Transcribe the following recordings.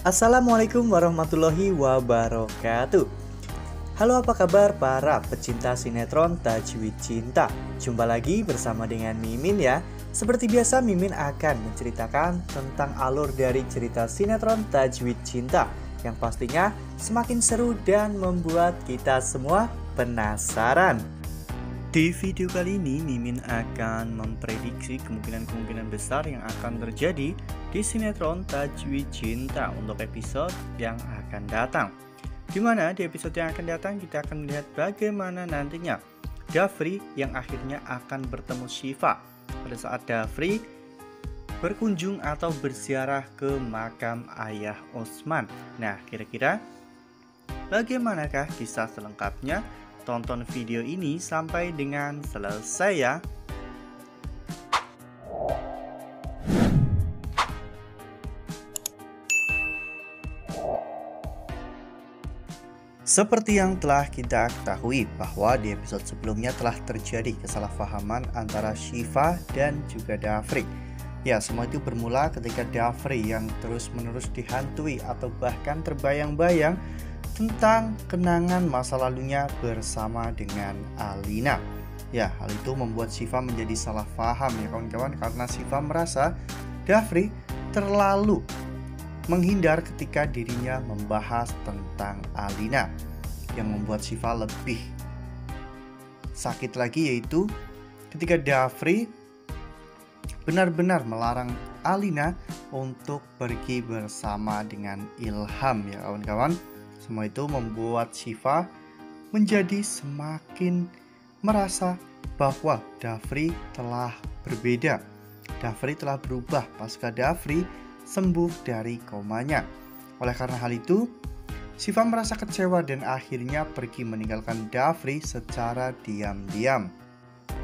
Assalamualaikum warahmatullahi wabarakatuh. Halo apa kabar para pecinta sinetron Tajwid Cinta Jumpa lagi bersama dengan Mimin ya. Seperti biasa Mimin akan menceritakan tentang alur dari cerita sinetron Tajwid Cinta Yang pastinya semakin seru dan membuat kita semua penasaran di video kali ini, Mimin akan memprediksi kemungkinan-kemungkinan besar yang akan terjadi di sinetron Tajwid Cinta untuk episode yang akan datang. Di mana di episode yang akan datang kita akan melihat bagaimana nantinya Dafri yang akhirnya akan bertemu Shiva pada saat Dafri berkunjung atau berziarah ke makam ayah Osman. Nah, kira-kira bagaimanakah kisah selengkapnya? Tonton video ini sampai dengan selesai ya. Seperti yang telah kita ketahui bahwa di episode sebelumnya telah terjadi kesalahpahaman antara Shiva dan juga Dafri. Ya, semua itu bermula ketika Dafri yang terus-menerus dihantui atau bahkan terbayang-bayang tentang kenangan masa lalunya bersama dengan Alina. Ya, hal itu membuat Siva menjadi salah paham ya kawan-kawan karena Siva merasa Dafri terlalu menghindar ketika dirinya membahas tentang Alina yang membuat Siva lebih sakit lagi yaitu ketika Dafri benar-benar melarang Alina untuk pergi bersama dengan Ilham ya kawan-kawan. Semua itu membuat Shiva menjadi semakin merasa bahwa Dafri telah berbeda. Dafri telah berubah pasca Dafri sembuh dari komanya. Oleh karena hal itu, Shiva merasa kecewa dan akhirnya pergi meninggalkan Dafri secara diam-diam.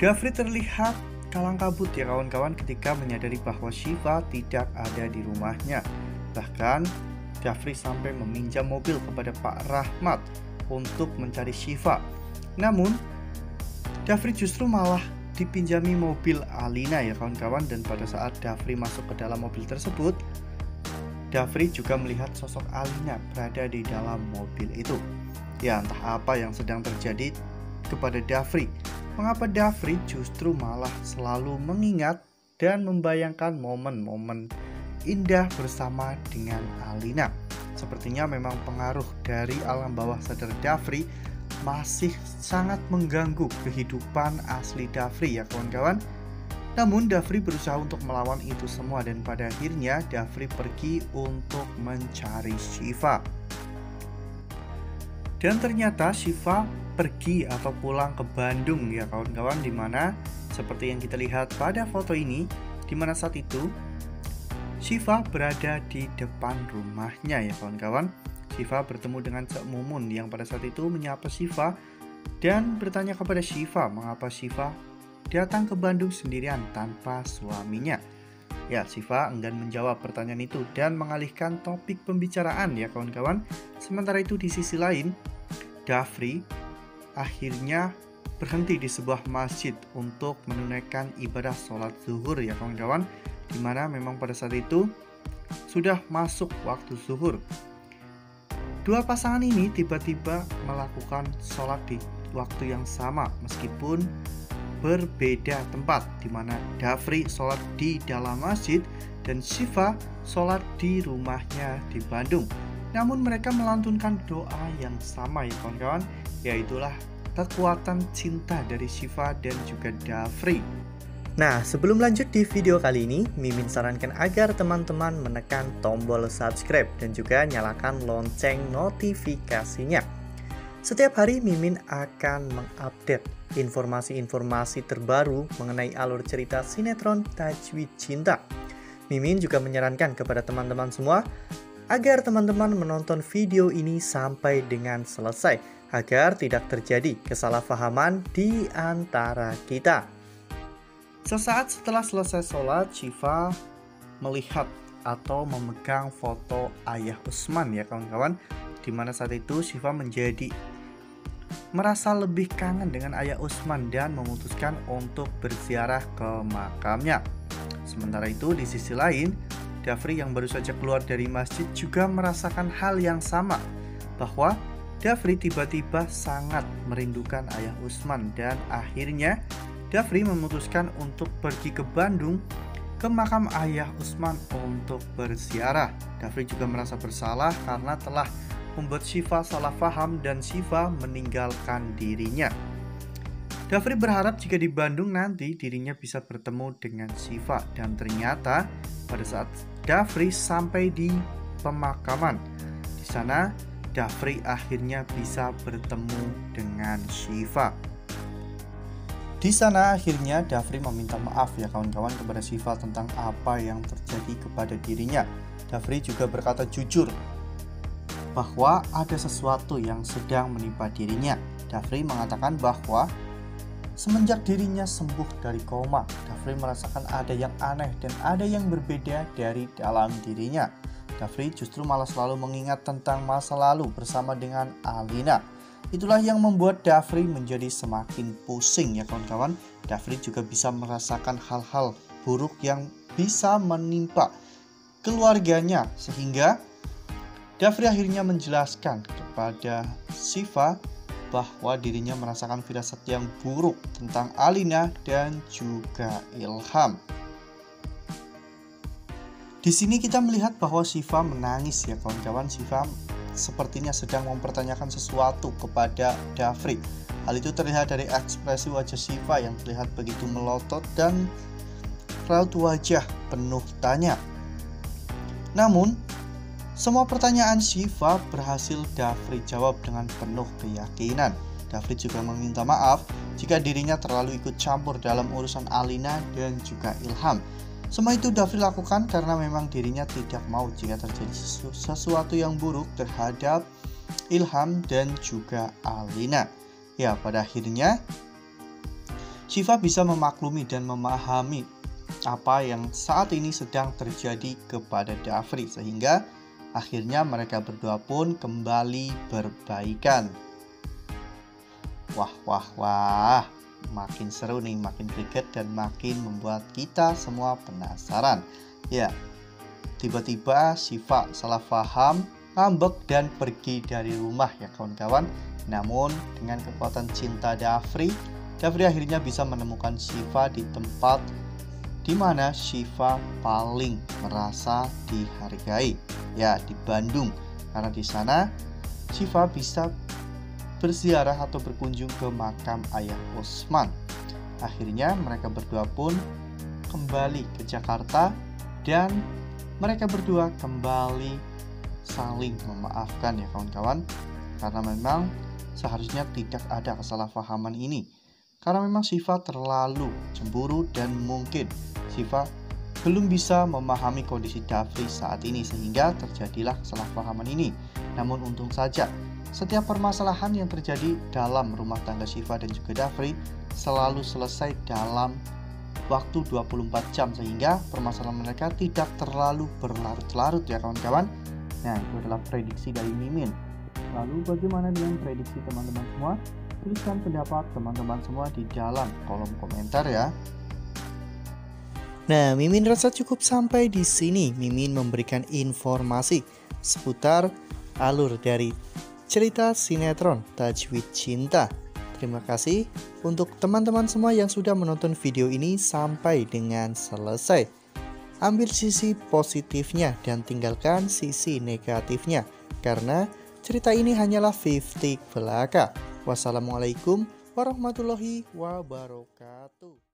Dafri terlihat kalang kabut ya kawan-kawan ketika menyadari bahwa Shiva tidak ada di rumahnya. Bahkan Jafri sampai meminjam mobil kepada Pak Rahmat untuk mencari Shiva. Namun, Jafri justru malah dipinjami mobil Alina ya kawan-kawan dan pada saat Jafri masuk ke dalam mobil tersebut, Jafri juga melihat sosok Alina berada di dalam mobil itu. Ya entah apa yang sedang terjadi kepada Dafri. Mengapa Dafri justru malah selalu mengingat dan membayangkan momen-momen indah bersama dengan Alina. Sepertinya memang pengaruh dari alam bawah sadar Dafri masih sangat mengganggu kehidupan asli Dafri ya kawan-kawan. Namun Dafri berusaha untuk melawan itu semua dan pada akhirnya Dafri pergi untuk mencari Shiva. Dan ternyata Shiva pergi atau pulang ke Bandung ya kawan-kawan di mana seperti yang kita lihat pada foto ini di mana saat itu Shiva berada di depan rumahnya ya kawan-kawan. Shiva bertemu dengan Cek Mumun yang pada saat itu menyapa Shiva dan bertanya kepada Shiva mengapa Shiva datang ke Bandung sendirian tanpa suaminya. Ya, Shiva enggan menjawab pertanyaan itu dan mengalihkan topik pembicaraan ya kawan-kawan. Sementara itu di sisi lain, Dafri akhirnya berhenti di sebuah masjid untuk menunaikan ibadah sholat zuhur ya kawan-kawan di mana memang pada saat itu sudah masuk waktu zuhur. Dua pasangan ini tiba-tiba melakukan sholat di waktu yang sama meskipun berbeda tempat di mana Dafri sholat di dalam masjid dan Shiva sholat di rumahnya di Bandung. Namun mereka melantunkan doa yang sama ya kawan-kawan, yaitulah kekuatan cinta dari Shiva dan juga Dafri. Nah, sebelum lanjut di video kali ini, Mimin sarankan agar teman-teman menekan tombol subscribe dan juga nyalakan lonceng notifikasinya. Setiap hari Mimin akan mengupdate informasi-informasi terbaru mengenai alur cerita sinetron Tajwid Cinta. Mimin juga menyarankan kepada teman-teman semua agar teman-teman menonton video ini sampai dengan selesai agar tidak terjadi kesalahpahaman di antara kita. Sesaat setelah selesai sholat, Shiva melihat atau memegang foto ayah Usman ya kawan-kawan. Di mana saat itu Shiva menjadi merasa lebih kangen dengan ayah Usman dan memutuskan untuk berziarah ke makamnya. Sementara itu di sisi lain Dafri yang baru saja keluar dari masjid juga merasakan hal yang sama, bahwa Dafri tiba-tiba sangat merindukan ayah Usman dan akhirnya Dafri memutuskan untuk pergi ke Bandung ke makam ayah Usman untuk berziarah. Dafri juga merasa bersalah karena telah membuat Shiva salah paham dan Shiva meninggalkan dirinya. Dafri berharap jika di Bandung nanti dirinya bisa bertemu dengan Shiva dan ternyata pada saat Dafri sampai di pemakaman di sana Dafri akhirnya bisa bertemu dengan Shiva. Di sana akhirnya Dafri meminta maaf ya kawan-kawan kepada Shiva tentang apa yang terjadi kepada dirinya. Dafri juga berkata jujur bahwa ada sesuatu yang sedang menimpa dirinya. Dafri mengatakan bahwa Semenjak dirinya sembuh dari koma, Dafri merasakan ada yang aneh dan ada yang berbeda dari dalam dirinya. Dafri justru malah selalu mengingat tentang masa lalu bersama dengan Alina. Itulah yang membuat Dafri menjadi semakin pusing ya kawan-kawan. Dafri juga bisa merasakan hal-hal buruk yang bisa menimpa keluarganya sehingga Dafri akhirnya menjelaskan kepada Siva bahwa dirinya merasakan firasat yang buruk tentang Alina dan juga Ilham. Di sini kita melihat bahwa Siva menangis ya kawan-kawan. Siva sepertinya sedang mempertanyakan sesuatu kepada Dafri. Hal itu terlihat dari ekspresi wajah Siva yang terlihat begitu melotot dan raut wajah penuh tanya. Namun, semua pertanyaan Shiva berhasil Dafri jawab dengan penuh keyakinan. Dafri juga meminta maaf jika dirinya terlalu ikut campur dalam urusan Alina dan juga Ilham. Semua itu Dafri lakukan karena memang dirinya tidak mau jika terjadi sesuatu yang buruk terhadap Ilham dan juga Alina. Ya, pada akhirnya Shiva bisa memaklumi dan memahami apa yang saat ini sedang terjadi kepada Dafri sehingga Akhirnya mereka berdua pun kembali berbaikan. Wah, wah, wah. Makin seru nih, makin greget dan makin membuat kita semua penasaran. Ya, tiba-tiba Siva salah paham, ngambek dan pergi dari rumah ya kawan-kawan. Namun dengan kekuatan cinta Dafri, Dafri akhirnya bisa menemukan Siva di tempat di mana Shiva paling merasa dihargai, ya di Bandung. Karena di sana Shiva bisa berziarah atau berkunjung ke makam ayah Osman. Akhirnya mereka berdua pun kembali ke Jakarta dan mereka berdua kembali saling memaafkan ya kawan-kawan karena memang seharusnya tidak ada kesalahpahaman ini karena memang Shiva terlalu cemburu dan mungkin Siva belum bisa memahami kondisi Dafri saat ini sehingga terjadilah kesalahpahaman ini. Namun untung saja, setiap permasalahan yang terjadi dalam rumah tangga Siva dan juga Dafri selalu selesai dalam waktu 24 jam sehingga permasalahan mereka tidak terlalu berlarut-larut ya kawan-kawan. Nah, itu adalah prediksi dari Mimin. Lalu bagaimana dengan prediksi teman-teman semua? Tuliskan pendapat teman-teman semua di dalam kolom komentar ya. Nah, Mimin rasa cukup sampai di sini. Mimin memberikan informasi seputar alur dari cerita sinetron Tajwid Cinta. Terima kasih untuk teman-teman semua yang sudah menonton video ini sampai dengan selesai. Ambil sisi positifnya dan tinggalkan sisi negatifnya karena cerita ini hanyalah 50 belaka. Wassalamualaikum warahmatullahi wabarakatuh.